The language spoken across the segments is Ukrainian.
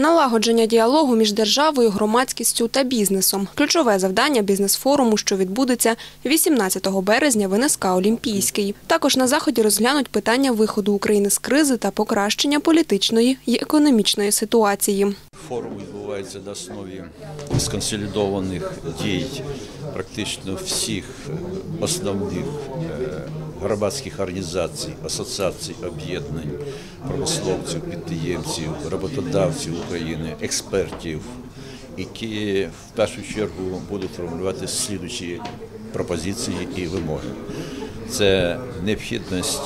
Налагодження діалогу між державою, громадськістю та бізнесом ключове завдання бізнес-форуму, що відбудеться 18 березня в НСК Олімпійський. Також на заході розглянуть питання виходу України з кризи та покращення політичної і економічної ситуації. Форум відбувається на основі сконсолідованих дій практично всіх е, основних е, громадських організацій, асоціацій, об'єднань, промисловців, підприємців, роботодавців України, експертів, які в першу чергу будуть формулювати слідучі пропозиції і вимоги. Це необхідність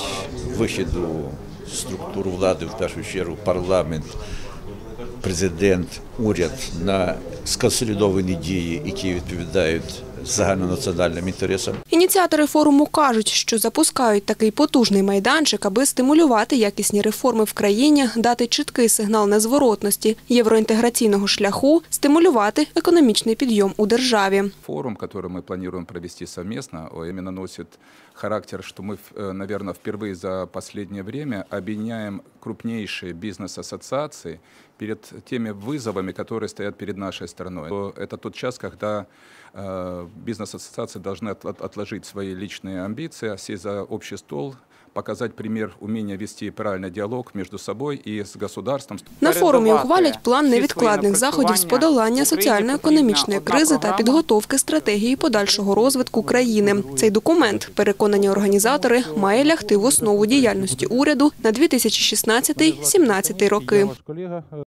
вихіду структур влади, в першу чергу парламент, президент, уряд на сконсолідовані дії, які відповідають загальнонаціональним інтересам. Ініціатори форуму кажуть, що запускають такий потужний майданчик, аби стимулювати якісні реформи в країні, дати чіткий сигнал незворотності євроінтеграційного шляху, стимулювати економічний підйом у державі. Форум, который мы планируем провести совместно, о, именно носит характер, что мы, наверное, впервые за последнее время объединяем крупнейшие бизнес-ассоциации перед теми вызовами, которые стоят перед нашей страной. То Это тот час, когда э, бизнес-ассоциации должны от- от- отложить свои личные амбиции, сесть за общий стол, показать пример умения вести правильный диалог между собой и с государством. На форумі передавати ухвалять план всі невідкладних свої заходів з напрацювання. подолання В Україні соціально-економічної потрібна кризи одна та програма. підготовки стратегії подальшого розвитку країни. Цей документ, переконані організатори, має лягти в основу діяльності уряду на 2016-2017 роки. Ваш колега